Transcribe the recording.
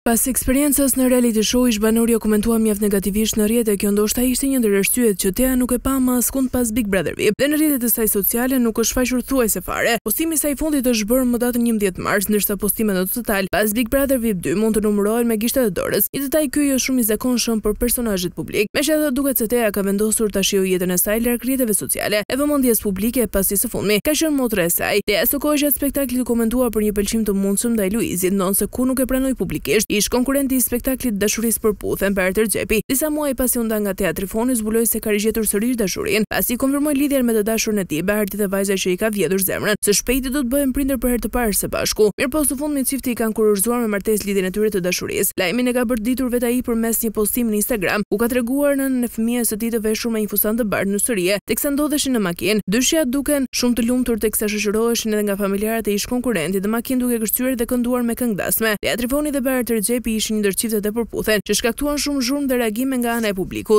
Pas eksperiencës në reality show, ish-banorja u komentua mjaft negativisht në rrjet e kjo ndoshta ishte një ndër arsyet që Tea nuk u pa më askund pas Big Brother vip dhe në rrjetet e saj sociale nuk është shfaqur thuajse fare. Postimi i saj i fundit është bërë më datën njëmbëdhjetë mars, ndërsa postimet në total pas Big Brother vip dy mund të numërohen me gishtat e dorës. Një detaj ky jo shumë i zakonshëm për personazhet publik. Megjithatë duket se Tea ka vendosur ta shijojë jetën e saj larg rrjeteve sociale. sociale e vëmendjes publike pasi së fundmi ka qenë motra e saj. Tea asokohe gjatë spektaklit u komentua për një pëlqim të mundshëm ndaj Luizit, ndonëse kurrë nuk e pranoi publikisht. Ish-konkurrenti i spektaklit të dashurisë Përputhen, Beart Rexhepi, disa muaj pasi u nda nga Tea Trifoni zbuloi se ka rigjetur sërish dashurinë, pasi e konfirmoi lidhjen me të dashurën e tij, Bearti dhe vajza që i ka vjedhur zemrën së shpejti do të bëhen prindër për herë të parë së bashku. Mirëpo së fundmi çifti e kanë kurorëzuar me martesë lidhjen e tyre të dashurisë. dashurisë. Lajmin e ka bërë të ditur vetë ai përmes një postimi në Instagram, ku ka treguar nënën e fëmijës së tij të veshur me një fustan të bardhë nusërie, teksa ndodheshin në makinë. Dyshja dukeshin shumë të lumtur teksa shoqëroheshin edhe nga familjarët e ish-konkurrentit në makinë duke kërcyer dhe kënduar me këngë dasme. Tea Trifoni dhe Beart Rexhepi ishin një ndër çiftet e Përputhen, që shkaktuan shumë zhurmë dhe reagime nga ana e publikut.